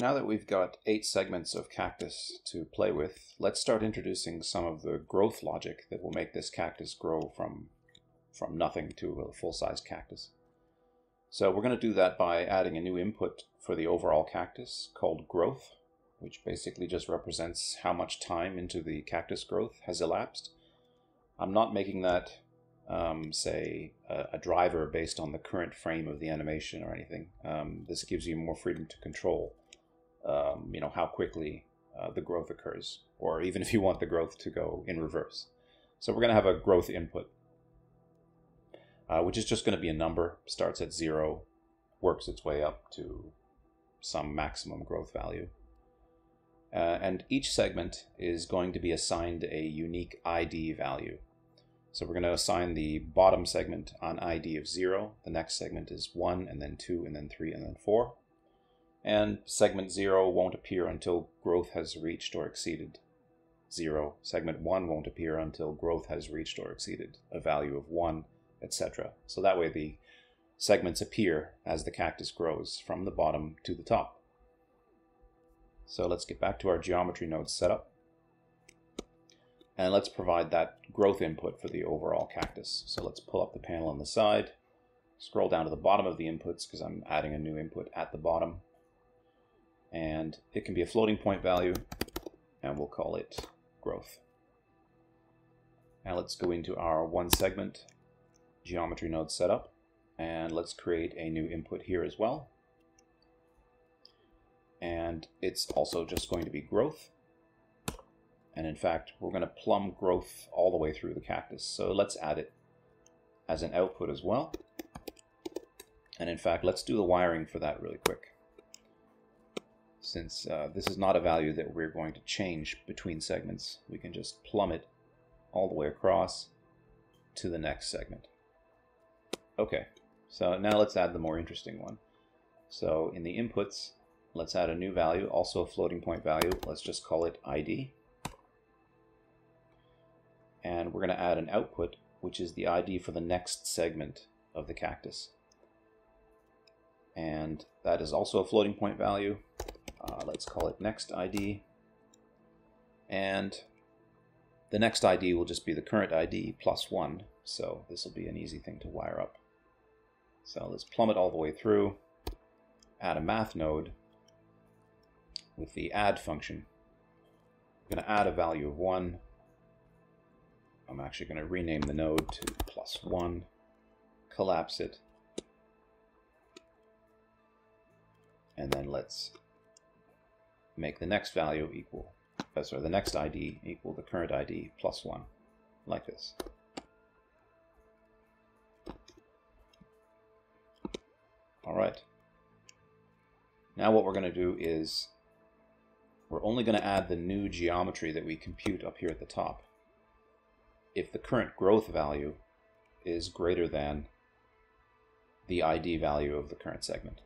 Now that we've got eight segments of cactus to play with, let's start introducing some of the growth logic that will make this cactus grow from, from nothing to a full-size cactus. So we're going to do that by adding a new input for the overall cactus called growth, which basically just represents how much time into the cactus growth has elapsed. I'm not making that, um, say, a, a, driver based on the current frame of the animation or anything. Um, this gives you more freedom to control um, you know, how quickly uh, the growth occurs, or even if you want the growth to go in reverse. So we're going to have a growth input, uh, which is just going to be a number, starts at zero, works its way up to some maximum growth value. Uh, and each segment is going to be assigned a unique ID value. So we're going to assign the bottom segment an ID of 0, the next segment is 1, and then 2, and then 3, and then 4 and segment 0 won't appear until growth has reached or exceeded 0. Segment 1 won't appear until growth has reached or exceeded a value of 1, etc. So that way the segments appear as the cactus grows from the bottom to the top. So let's get back to our geometry node setup. And let's provide that growth input for the overall cactus. So let's pull up the panel on the side, scroll down to the bottom of the inputs because I'm adding a new input at the bottom and it can be a floating point value and we'll call it growth. Now let's go into our one segment geometry node setup and let's create a new input here as well. And it's also just going to be growth. And in fact, we're going to plumb growth all the way through the cactus. So let's add it as an output as well. And in fact, let's do the wiring for that really quick since uh, this is not a value that we're going to change between segments. We can just plumb it all the way across to the next segment. Okay, so now let's add the more interesting one. So in the inputs, let's add a new value, also a floating point value. Let's just call it ID. And we're going to add an output, which is the ID for the next segment of the cactus. And that is also a floating point value. Uh, let's call it next ID. And the next ID will just be the current ID plus one. So this will be an easy thing to wire up. So let's plumb it all the way through, add a math node with the add function. I'm going to add a value of 1. I'm actually going to rename the node to plus 1, collapse it, and then let's make the next value equal, uh, sorry, the next ID equal the current ID plus 1, like this. All right. Now what we're going to do is we're only going to add the new geometry that we compute up here at the top if the current growth value is greater than the ID value of the current segment.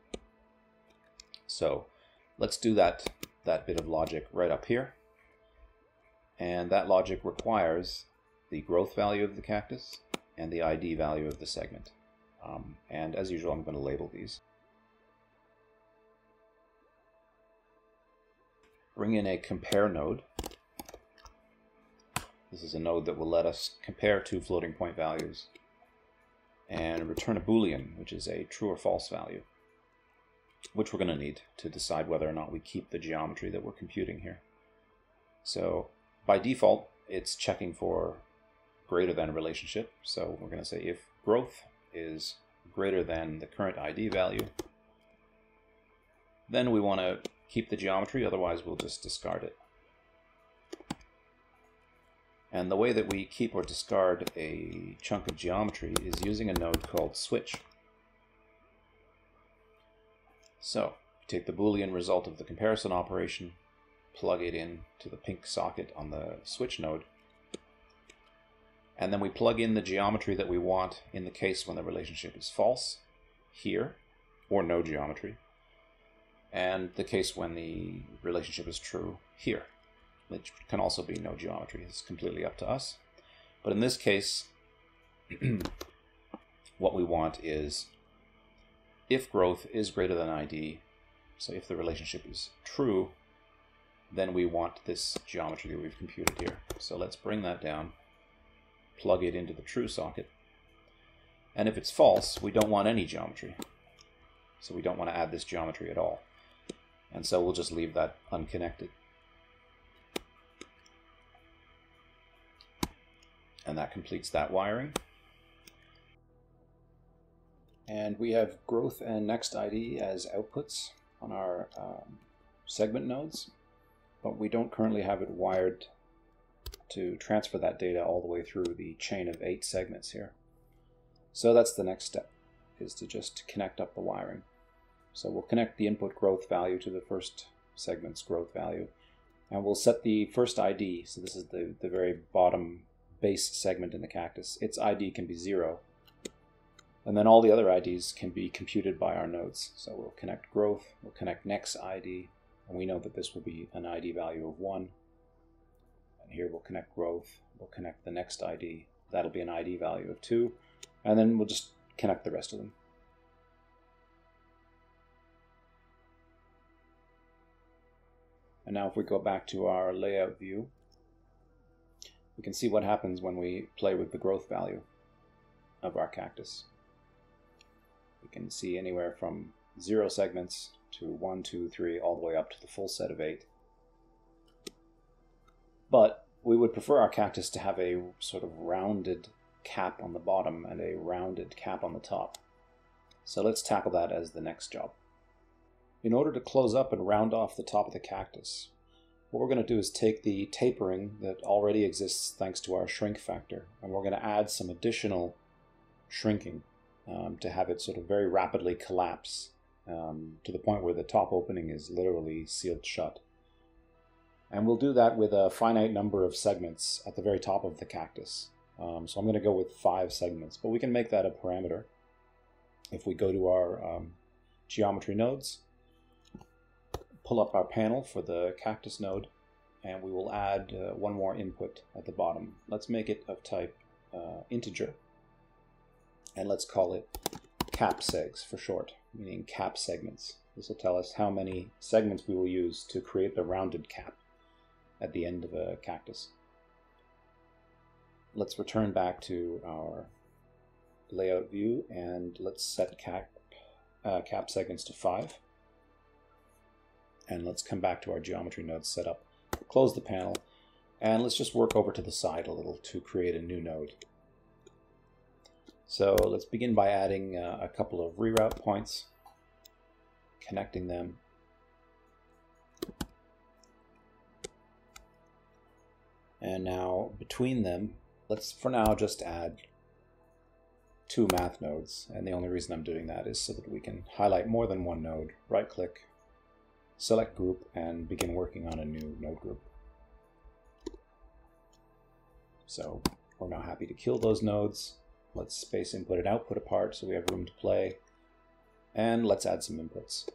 So let's do that that bit of logic right up here. And that logic requires the growth value of the cactus and the ID value of the segment. Um, and as usual, I'm going to label these. Bring in a compare node. This is a node that will let us compare two floating point values and return a boolean, which is a true or false value which we're going to need to decide whether or not we keep the geometry that we're computing here. So by default, it's checking for greater than relationship. So we're going to say if growth is greater than the current ID value, then we want to keep the geometry, otherwise we'll just discard it. And the way that we keep or discard a chunk of geometry is using a node called switch. So, take the Boolean result of the comparison operation, plug it in to the pink socket on the switch node, and then we plug in the geometry that we want in the case when the relationship is false, here, or no geometry, and the case when the relationship is true, here, which can also be no geometry. It's completely up to us. But in this case, what we want is if growth is greater than ID, So if the relationship is true, then we want this geometry that we've computed here. So let's bring that down, plug it into the true socket. And if it's false, we don't want any geometry. So we don't want to add this geometry at all. And so we'll just leave that unconnected. And that completes that wiring. And we have growth and next ID as outputs on our um, segment nodes, but we don't currently have it wired to transfer that data all the way through the chain of eight segments here. So that's the next step, is to just connect up the wiring. So we'll connect the input growth value to the first segment's growth value, and we'll set the first ID, so this is the, the very bottom base segment in the cactus. Its ID can be zero, and then all the other IDs can be computed by our nodes. So we'll connect growth, we'll connect next ID, and we know that this will be an ID value of 1. And here we'll connect growth, we'll connect the next ID, that'll be an ID value of 2, and then we'll just connect the rest of them. And now if we go back to our layout view, we can see what happens when we play with the growth value of our cactus. We can see anywhere from zero segments to one, two, three, all the way up to the full set of eight. But we would prefer our cactus to have a sort of rounded cap on the bottom and a rounded cap on the top. So let's tackle that as the next job. In order to close up and round off the top of the cactus, what we're going to do is take the tapering that already exists thanks to our shrink factor, and we're going to add some additional shrinking um, to have it sort of very rapidly collapse um, to the point where the top opening is literally sealed shut. And we'll do that with a finite number of segments at the very top of the cactus. Um, so I'm going to go with five segments, but we can make that a parameter. If we go to our um, geometry nodes, pull up our panel for the cactus node, and we will add uh, one more input at the bottom. Let's make it of type uh, integer and let's call it cap segs for short, meaning cap segments. This will tell us how many segments we will use to create the rounded cap at the end of a cactus. Let's return back to our layout view and let's set cap, uh, cap segments to 5. And let's come back to our geometry node setup, close the panel, and let's just work over to the side a little to create a new node. So let's begin by adding uh, a couple of reroute points, connecting them. And now between them, let's for now just add two math nodes. And the only reason I'm doing that is so that we can highlight more than one node, right click, select group, and begin working on a new node group. So we're now happy to kill those nodes Let's space input and output apart so we have room to play. And let's add some inputs.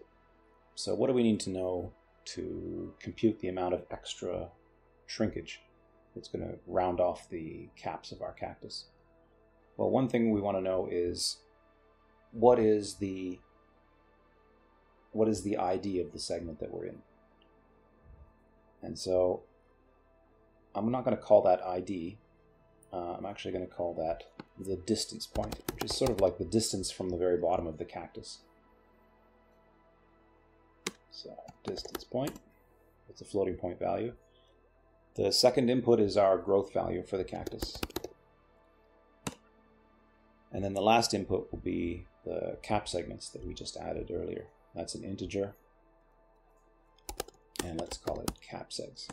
So what do we need to know to compute the amount of extra shrinkage that's going to round off the caps of our cactus? Well, one thing we want to know is what is the what is the ID of the segment that we're in? And so I'm not going to call that ID. Uh, I'm actually going to call that the distance point, which is sort of like the distance from the very bottom of the cactus. So distance point, it's a floating point value. The second input is our growth value for the cactus. And then the last input will be the cap segments that we just added earlier. That's an integer. And let's call it cap segs.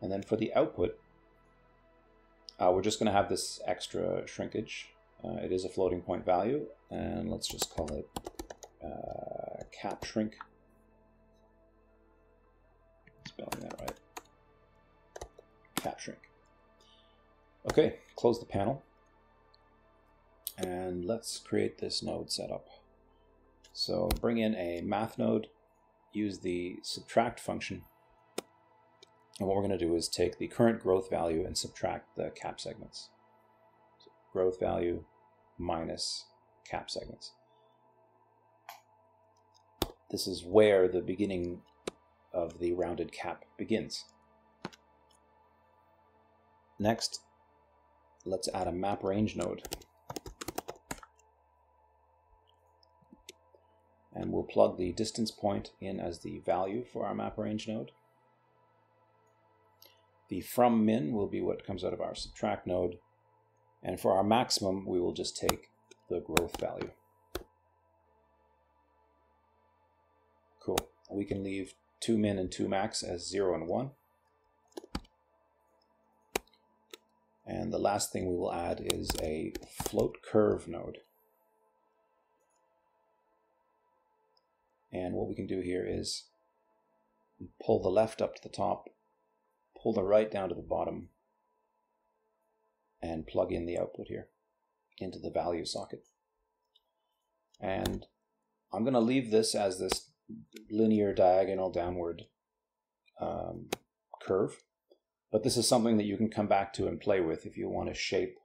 And then for the output, uh, we're just going to have this extra shrinkage. Uh, it is a floating point value, and let's just call it uh, cap shrink. Spelling that right. Cap shrink. Okay, close the panel. And let's create this node setup. So bring in a math node, use the subtract function and what we're going to do is take the current growth value and subtract the cap segments. So growth value minus cap segments. this is where the beginning of the rounded cap begins. Next, let's add a map range node. And we'll plug the distance point in as the value for our map range node. The from min will be what comes out of our subtract node. And for our maximum, we will just take the growth value. Cool. We can leave to min and to max as 0 and 1. And the last thing we will add is a float curve node. And what we can do here is pull the left up to the top, pull the right down to the bottom, and plug in the output here into the value socket. And I'm going to leave this as this linear diagonal downward um, curve. But this is something that you can come back to and play with if you want to shape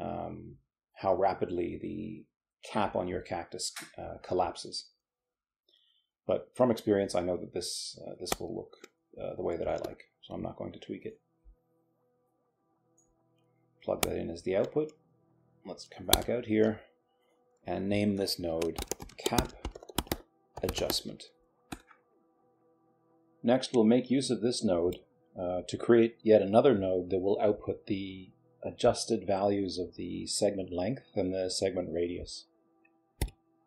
um, how rapidly the cap on your cactus uh, collapses. But from experience, I know that this uh, this will look uh, the way that I like, so I'm not going to tweak it. Plug that in as the output. Let's come back out here and name this node cap adjustment. Next, we'll make use of this node uh, to create yet another node that will output the adjusted values of the segment length and the segment radius.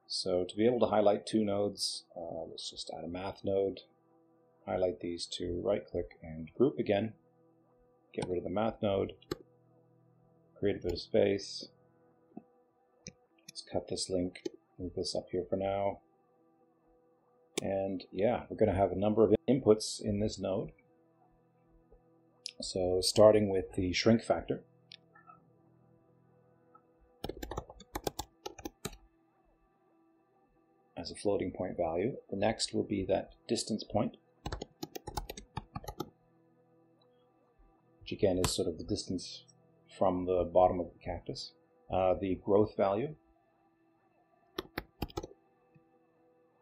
So to be able to highlight two nodes, uh, let's just add a math node, highlight these two, right click and group again, get rid of the math node, create a bit of space, let's cut this link, move this up here for now, and yeah, we're going to have a number of inputs in this node. So starting with the shrink factor. as a floating point value. The next will be that distance point, which again is sort of the distance from the bottom of the cactus. Uh, the growth value,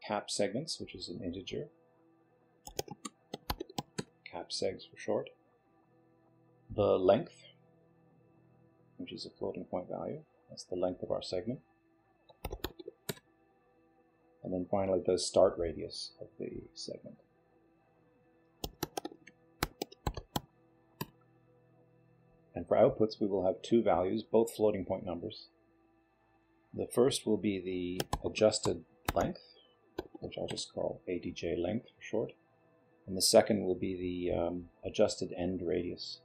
cap segments, which is an integer, cap segs for short, the length, which is a floating point value, that's the length of our segment, and then finally the start radius of the segment. And for outputs, we will have two values, both floating point numbers. The first will be the adjusted length, which I'll just call ADJ length for short. And the second will be the um, adjusted end radius.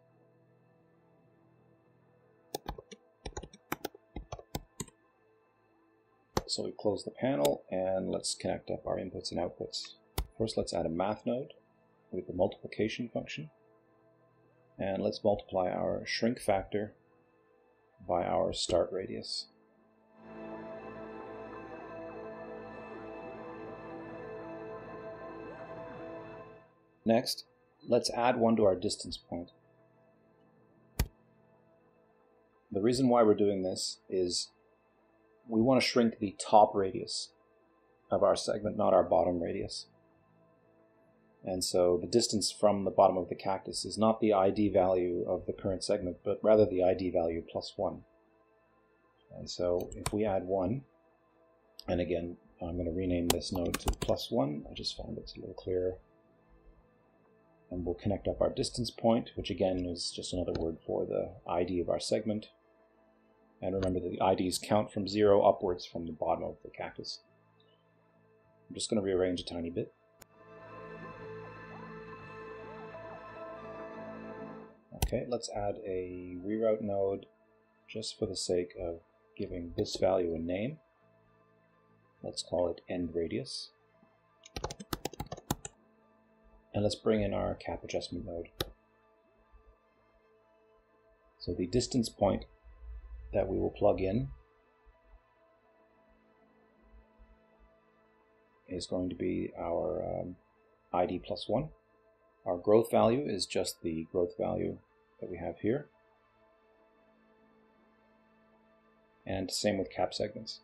So we close the panel and let's connect up our inputs and outputs. First let's add a math node with the multiplication function. And let's multiply our shrink factor by our start radius. Next, let's add one to our distance point. The reason why we're doing this is we want to shrink the top radius of our segment, not our bottom radius. And so the distance from the bottom of the cactus is not the ID value of the current segment, but rather the ID value plus 1. And so if we add 1, and again, I'm going to rename this node to plus 1. I just found it's a little clearer and we'll connect up our distance point, which again is just another word for the ID of our segment. And remember that the IDs count from zero upwards from the bottom of the cactus. I'm just going to rearrange a tiny bit. Okay, let's add a reroute node just for the sake of giving this value a name. Let's call it end radius. And let's bring in our cap adjustment node. So the distance point that we will plug in is going to be our um, ID plus 1. Our growth value is just the growth value that we have here. And same with cap segments.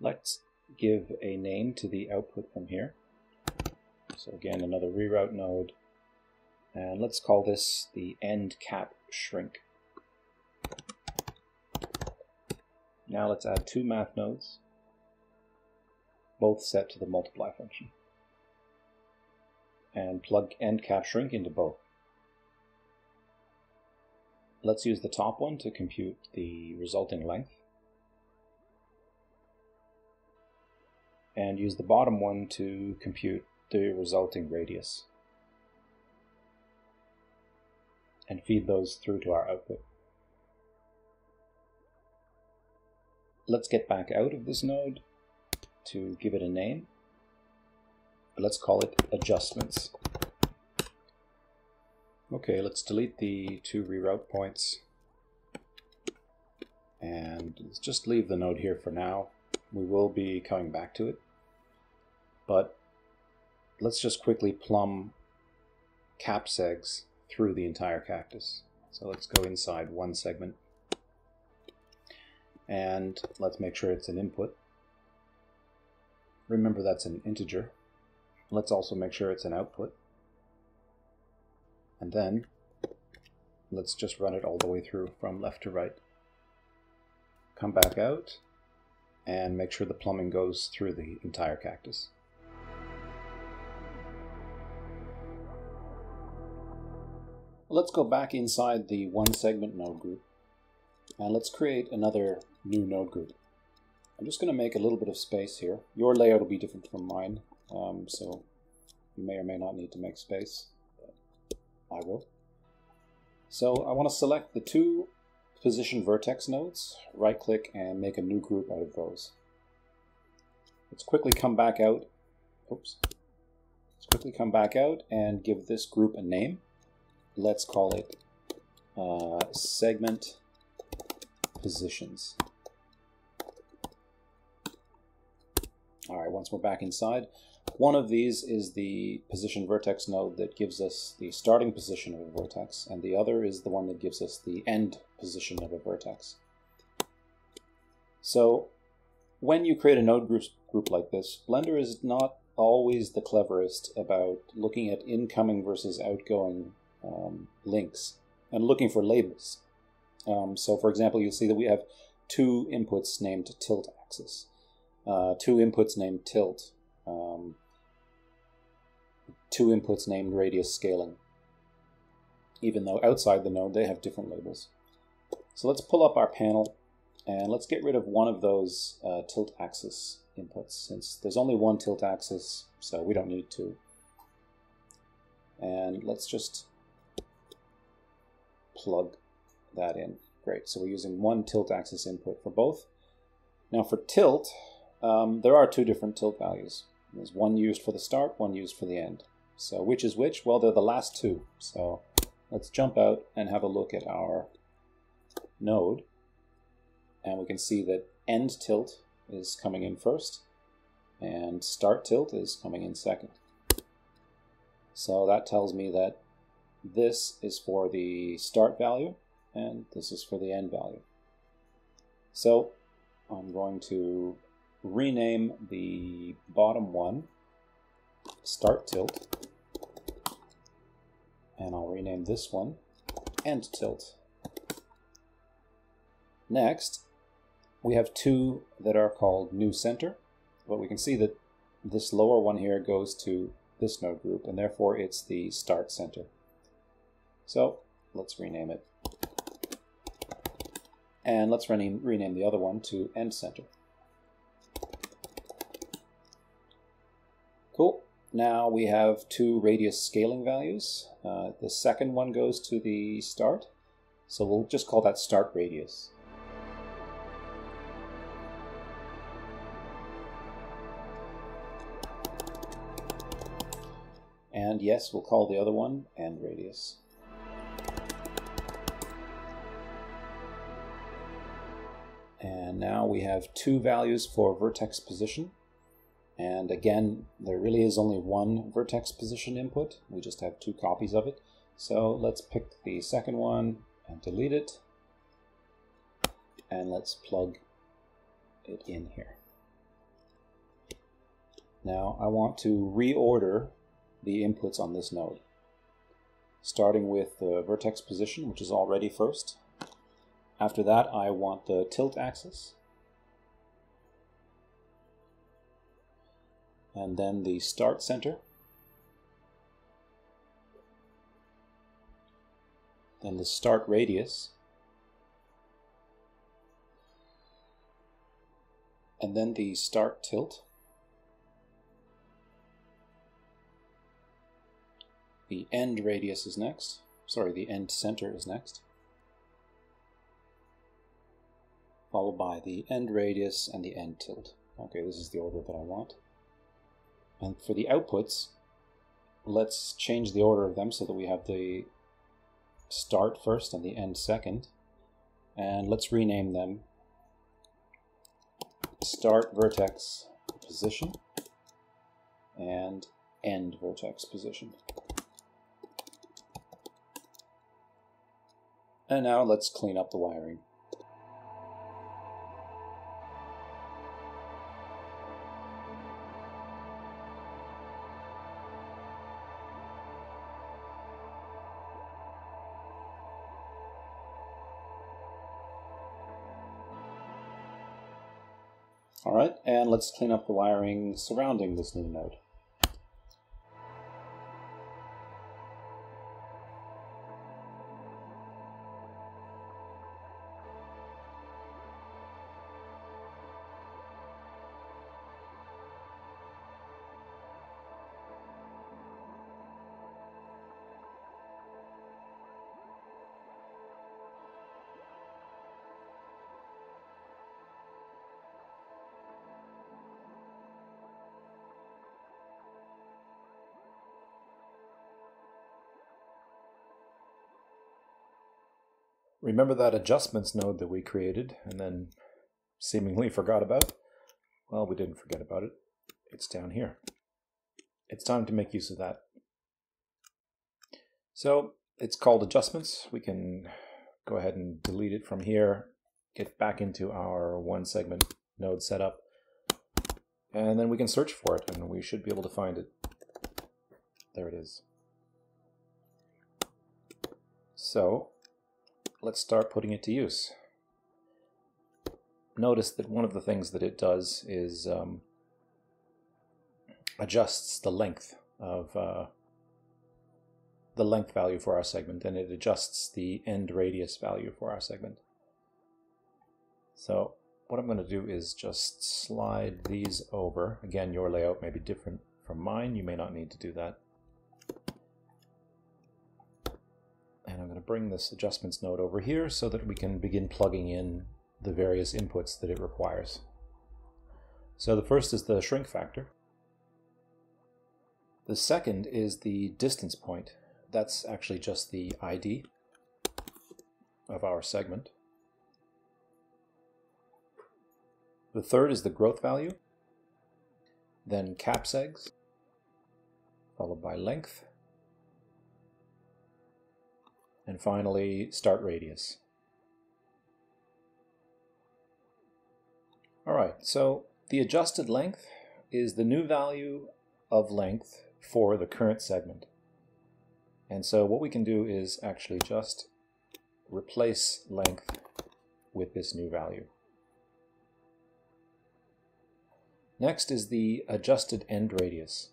Let's give a name to the output from here. So again, another reroute node. And let's call this the end cap shrink. Now let's add two math nodes, both set to the multiply function. And plug end cap shrink into both. Let's use the top one to compute the resulting length. And use the bottom one to compute the resulting radius. And feed those through to our output. Let's get back out of this node to give it a name. Let's call it adjustments. Okay, let's delete the two reroute points. And let's just leave the node here for now. We will be coming back to it. But let's just quickly plumb cap segs through the entire cactus. So let's go inside one segment. And let's make sure it's an input. Remember that's an integer. Let's also make sure it's an output. And then let's just run it all the way through from left to right. Come back out and make sure the plumbing goes through the entire cactus. Let's go back inside the one segment node group and let's create another new node group. I'm just going to make a little bit of space here. Your layout will be different from mine, um, so you may or may not need to make space. I will. So I want to select the two position vertex nodes, right click and make a new group out of those. Let's quickly come back out. Oops. Let's quickly come back out and give this group a name. Let's call it uh, segment positions. All right, once we're back inside, one of these is the position vertex node that gives us the starting position of a vertex, and the other is the one that gives us the end position of a vertex. So when you create a node group, group like this, Blender is not always the cleverest about looking at incoming versus outgoing um, links and looking for labels. Um, so for example, you'll see that we have two inputs named tilt axis, uh, two inputs named tilt, um, two inputs named radius scaling, even though outside the node they have different labels. So let's pull up our panel and let's get rid of one of those uh, tilt axis inputs since there's only one tilt axis, so we don't need two. And let's just plug that in. Great, so we're using one tilt axis input for both. Now for tilt, um, there are two different tilt values. There's one used for the start, one used for the end. So which is which? Well, they're the last two. So let's jump out and have a look at our node. And we can see that end tilt is coming in first and start tilt is coming in second. So that tells me that this is for the start value and this is for the end value. So I'm going to rename the bottom one start tilt and I'll rename this one end tilt. Next, we have two that are called new center, but we can see that this lower one here goes to this node group, and therefore it's the start center. So let's rename it. And let's rename, rename the other one to end center. Now we have two radius scaling values. Uh, the second one goes to the start, so we'll just call that start radius. And yes, we'll call the other one end radius. And now we have two values for vertex position. And again, there really is only one vertex position input. We just have two copies of it. So let's pick the second one and delete it. And let's plug it in here. Now I want to reorder the inputs on this node. Starting with the vertex position, which is already first. After that, I want the tilt axis. And then the start center. Then the start radius. And then the start tilt. The end radius is next. Sorry, the end center is next. Followed by the end radius and the end tilt. Okay, this is the order that I want. And for the outputs, let's change the order of them so that we have the start first and the end second. And let's rename them start vertex position and end vertex position. And now let's clean up the wiring. All right, and let's clean up the wiring surrounding this new node. Remember that adjustments node that we created and then seemingly forgot about? Well, we didn't forget about it. It's down here. It's time to make use of that. So it's called adjustments. We can go ahead and delete it from here, get back into our one segment node setup, and then we can search for it and we should be able to find it. There it is. So let's start putting it to use. Notice that one of the things that it does is um, adjusts the length of uh, the length value for our segment and it adjusts the end radius value for our segment. So what I'm going to do is just slide these over. Again, your layout may be different from mine. You may not need to do that. And I'm going to bring this adjustments node over here so that we can begin plugging in the various inputs that it requires. So the first is the shrink factor. The second is the distance point. That's actually just the ID of our segment. The third is the growth value, then cap segs, followed by length, and finally start radius. Alright, so the adjusted length is the new value of length for the current segment. And so what we can do is actually just replace length with this new value. Next is the adjusted end radius.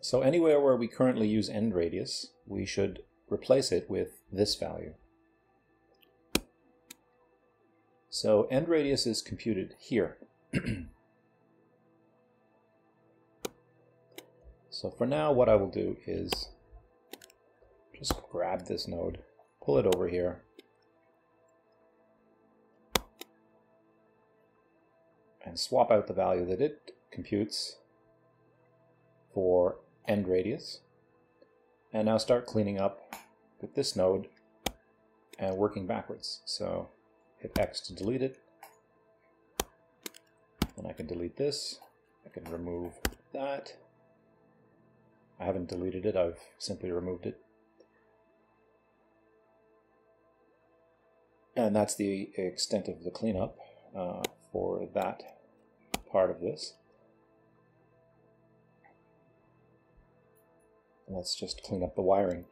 So anywhere where we currently use end radius, we should replace it with this value. So end radius is computed here. so for now what I will do is just grab this node, pull it over here, and swap out the value that it computes for end radius. And now start cleaning up with this node and working backwards. So hit X to delete it. And I can delete this. I can remove that. I haven't deleted it, I've simply removed it. And that's the extent of the cleanup uh, for that part of this. Let's just clean up the wiring.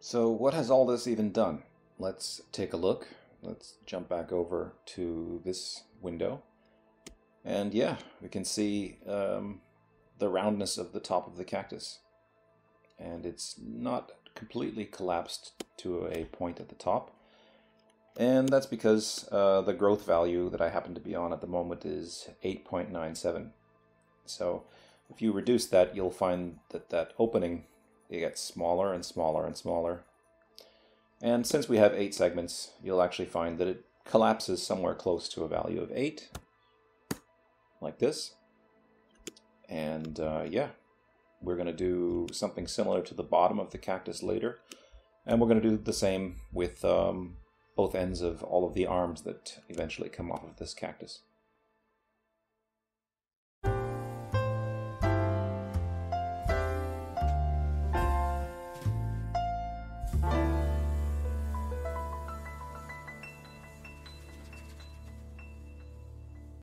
So what has all this even done? Let's take a look. Let's jump back over to this window. And yeah, we can see um, the roundness of the top of the cactus. And it's not completely collapsed to a point at the top. And that's because uh, the growth value that I happen to be on at the moment is 8.97. So if you reduce that, you'll find that that opening it gets smaller and smaller and smaller. And since we have eight segments, you'll actually find that it collapses somewhere close to a value of 8, like this. And uh, yeah, we're going to do something similar to the bottom of the cactus later. And we're going to do the same with um, both ends of all of the arms that eventually come off of this cactus.